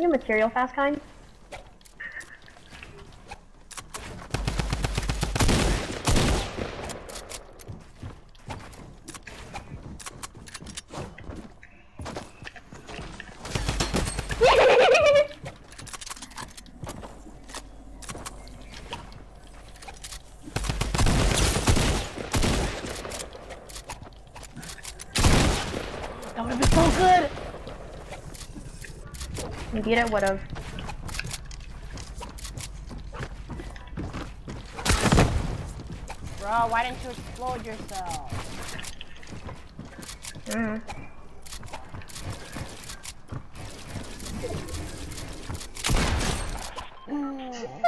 you material fast kind? That would have been so good! Indeed I would've. Bro, why didn't you explode yourself? Mm. mm.